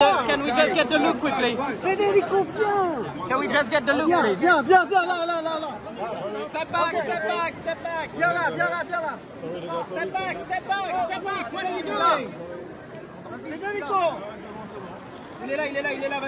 Can we just get the look quickly? Federico, viens Can we just get the look, Viens, please? viens, viens, viens là, là, là, là Step back, step back, step back. Viens là, viens là, viens là Step back, step back, step back. What are you doing? Federico Il est là, il est là, il est là.